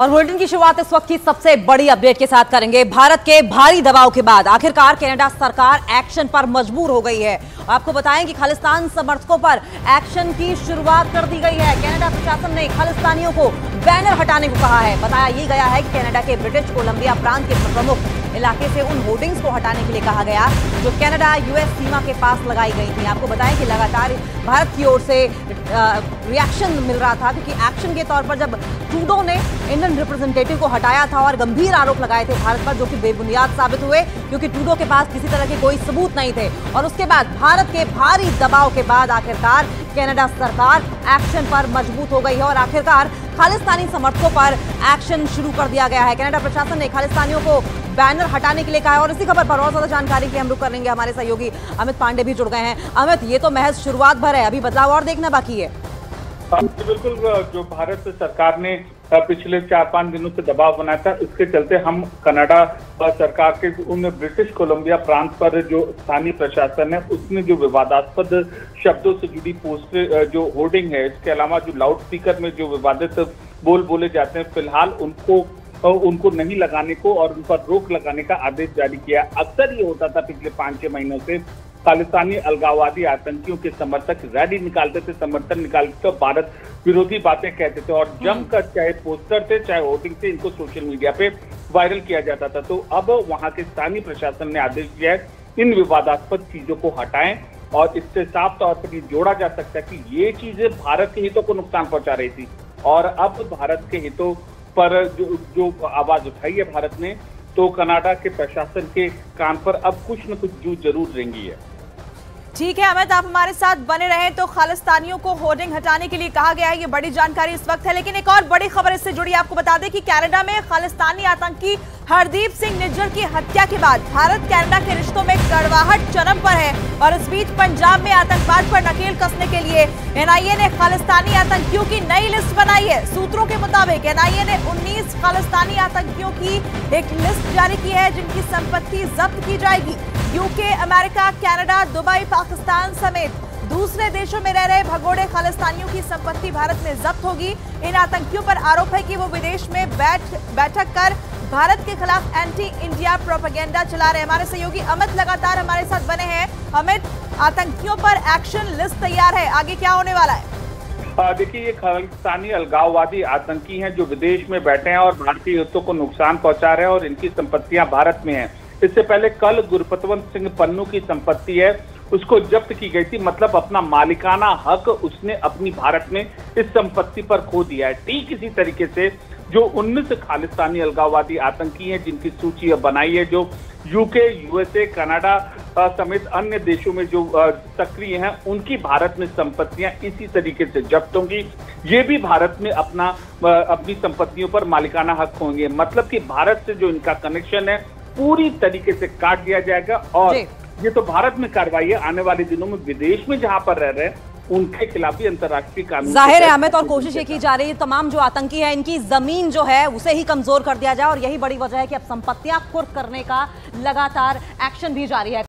और बुलेटिन की शुरुआत इस वक्त की सबसे बड़ी अपडेट के साथ करेंगे। भारत के भारी दबाव के बाद आखिरकार कनाडा सरकार एक्शन पर मजबूर हो गई है। आपको बताएँ कि खालिस्तान समर्थकों पर एक्शन की शुरुआत कर दी गई है। कनाडा प्रशासन ने खालिस्तानियों को बैनर हटाने को कहा है। बताया ये गया है कि कनाडा के ब्रिटिश कोलंबिया प्रांत के प्रमुख इलाके से उन होर्डिंग्स को हटाने के लिए कहा गया, जो कनाडा यूएस सीमा के पास लगाई गई थी। आपको बताएँ कि लगातार भारत की ओर से रिएक्शन मिल रहा था क्योंकि एक्शन के तौर पर जब ट्रूडो ने इंडियन रिप्रेजेंटेटिव को हटाया था और गंभीर आरोप लगाए थे भारत पर, जो कि बेबुनियाद साबित हुए, क्योंकि ट्रूडो के पास किसी तरह के कोई सबूत नहीं थे। और उसके बाद भारत के भारी दबाव के बाद आखिरकार कनाडा सरकार एक्शन पर मज़बूत हो गई है और आखिरकार खालिस्तानी समर्थकों पर एक्शन शुरू कर दिया गया है। कनाडा प्रशासन ने खालिस्तानियों को बैनर हटाने के लिए कहा है और इसी खबर पर और ज़्यादा जानकारी के हम रुक करेंगे हमारे सहयोगी अमित पांडे भी जुड़ गए हैं। अमित, ये तो महज शुरुआत भर है, अभी बदलाव और देखना बाकी है। बिल्कुल जो भारत सरकार ने पिछले चार पाँच दिनों से दबाव बनाया था, इसके चलते हम कनाडा सरकार के उन ब्रिटिश कोलंबिया प्रांत पर जो स्थानीय प्रशासन है उसने जो विवादास्पद शब्दों से जुड़ी पोस्टर जो होर्डिंग है, इसके अलावा जो लाउड स्पीकर में जो विवादित बोल बोले जाते हैं, फ़िलहाल उनको उनको नहीं लगाने को और उन पर रोक लगाने का आदेश जारी किया। अक्सर ये होता था पिछले पाँच छह महीनों से खालिस्तानी अलगाववादी आतंकियों के समर्थक रैली निकालते थे समर्थन निकालते थे भारत विरोधी बातें कहते थे और जमकर चाहे पोस्टर थे चाहे वोटिंग थे इनको सोशल मीडिया पे वायरल किया जाता था। तो अब वहाँ के स्थानीय प्रशासन ने आदेश दिया है इन विवादास्पद चीज़ों को हटाएँ और इससे साफ़ तौर पर जोड़ा जा सकता है कि ये चीज़ें भारत के हितों को नुकसान पहुँचा रही थी। और अब भारत के हितों पर जो जो आवाज़ उठाई है भारत ने तो कनाडा के प्रशासन के कान पर अब कुछ न कुछ जूझ ज़रूर रहेंगी है। ठीक है, अमित, आप हमारे साथ बने रहे तो खालिस्तानियों को होर्डिंग हटाने के लिए कहा गया है, ये बड़ी जानकारी इस वक्त है, लेकिन एक और बड़ी खबर इससे जुड़ी आपको बता दें कि कनाडा में खालिस्तानी आतंकी हरदीप सिंह निज्जर की हत्या के बाद भारत, कनाडा के रिश्तों में कड़वाहट चरम पर है और इस बीच पंजाब में आतंकवाद पर नकेल कसने के लिए एनआईए ने खालिस्तानी आतंकियों की नई लिस्ट बनाई है। सूत्रों के मुताबिक एनआईए ने उन्नीस खालिस्तानी आतंकियों की एक लिस्ट जारी की है, जिनकी संपत्ति जब्त की जाएगी। UK America Canada Dubai Pakistan समेत दूसरे देशों में रह रहे भगोड़े खालिस्तानियों की संपत्ति भारत में जब्त होगी। इन आतंकियों पर आरोप है कि वो विदेश में बैठ बैठक कर भारत के खिलाफ एंटी इंडिया प्रोपेगेंडा चला रहे हमारे सहयोगी अमित लगातार हमारे साथ बने हैं। अमित, आतंकियों पर एक्शन लिस्ट तैयार है। आगे क्या होने वाला है? देखिए, ये खालिस्तानी अलगाववादी आतंकी हैं जो विदेश में बैठे हैं और भारतीय हितों को नुकसान पहुँचा रहे हैं और इनकी संपत्तियाँ भारत में हैं। इससे पहले कल गुरपतवंत सिंह पन्नू की संपत्ति है। उसको जब्त की गई थी। मतलब अपना मालिकाना हक उसने अपनी भारत में इस संपत्ति पर खो दिया है। ठीक इसी तरीके से जो 19 खालिस्तानी अलगाववादी आतंकी हैं, जिनकी सूची अब बनाई है, जो यूके यूएसए कनाडा समेत अन्य देशों में जो सक्रिय हैं, उनकी भारत में संपत्तियाँ इसी तरीके से जब्त होंगी। ये भी भारत में अपना अपनी संपत्तियों पर मालिकाना हक होंगे। मतलब कि भारत से जो इनका कनेक्शन है, पूरी तरीके से काट दिया जाएगा और ये तो भारत में कार्रवाई है। आने वाले दिनों में विदेश में जहाँ पर रह रहे हैं उनके खिलाफ भी अंतर्राष्ट्रीय कानून ज़ाहिर है अमित और कोशिश ये की जा रही है तमाम जो आतंकी है इनकी ज़मीन जो है उसे ही कमज़ोर कर दिया जाए और यही बड़ी वजह है कि अब संपत्तियाँ कुर्क करने का लगातार एक्शन भी जारी है।